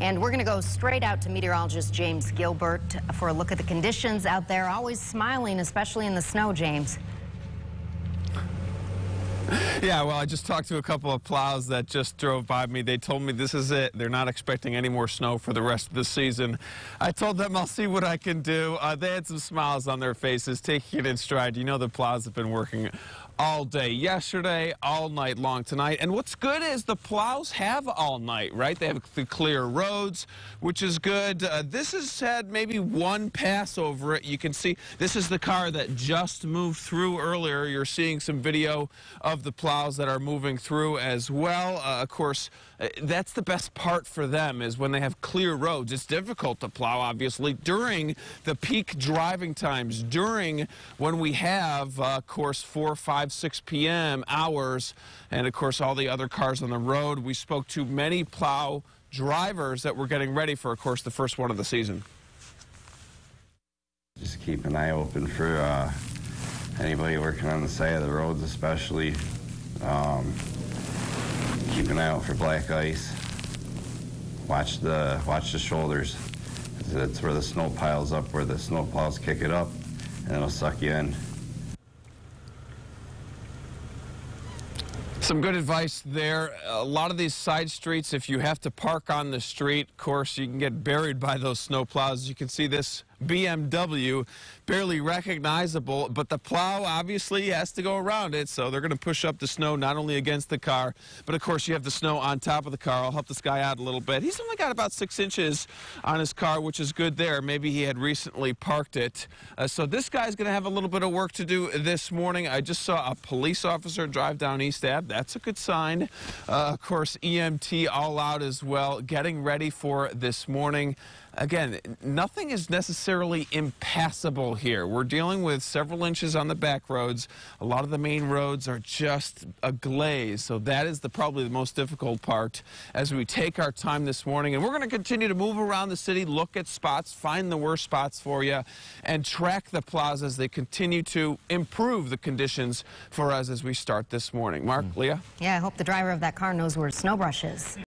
And we're going to go straight out to meteorologist James Gilbert for a look at the conditions out there. Always smiling, especially in the snow, James. Yeah, well, I just talked to a couple of plows that just drove by me. They told me this is it. They're not expecting any more snow for the rest of the season. I told them I'll see what I can do. Uh, they had some smiles on their faces, taking it in stride. You know the plows have been working all day yesterday, all night long tonight. And what's good is the plows have all night, right? They have the clear roads, which is good. Uh, this has had maybe one pass over it. You can see this is the car that just moved through earlier. You're seeing some video of the plows that are moving through as well. Uh, of course, uh, that's the best part for them is when they have clear roads. It's difficult to plow, obviously, during the peak driving times, during when we have, uh, of course, 4, 5, 6 p.m. hours, and, of course, all the other cars on the road. We spoke to many plow drivers that were getting ready for, of course, the first one of the season. Just keep an eye open for uh, anybody working on the side of the roads, especially. Um, keep an eye out for black ice. Watch the watch the shoulders. That's where the snow piles up, where the snow plows kick it up, and it'll suck you in. Some good advice there. A lot of these side streets, if you have to park on the street, of course, you can get buried by those snow plows. You can see this BMW, barely recognizable, but the plow obviously has to go around it, so they're going to push up the snow not only against the car, but of course you have the snow on top of the car. I'll help this guy out a little bit. He's only got about six inches on his car, which is good there. Maybe he had recently parked it. Uh, so this guy's going to have a little bit of work to do this morning. I just saw a police officer drive down East Ave. That's a good sign. Uh, of course, EMT all out as well, getting ready for this morning. Again, nothing is necessarily impassable here. We're dealing with several inches on the back roads. A lot of the main roads are just a glaze, so that is the probably the most difficult part as we take our time this morning. And we're going to continue to move around the city, look at spots, find the worst spots for you, and track the plazas. they continue to improve the conditions for us as we start this morning. Mark, mm. Leah? Yeah, I hope the driver of that car knows where Snowbrush is.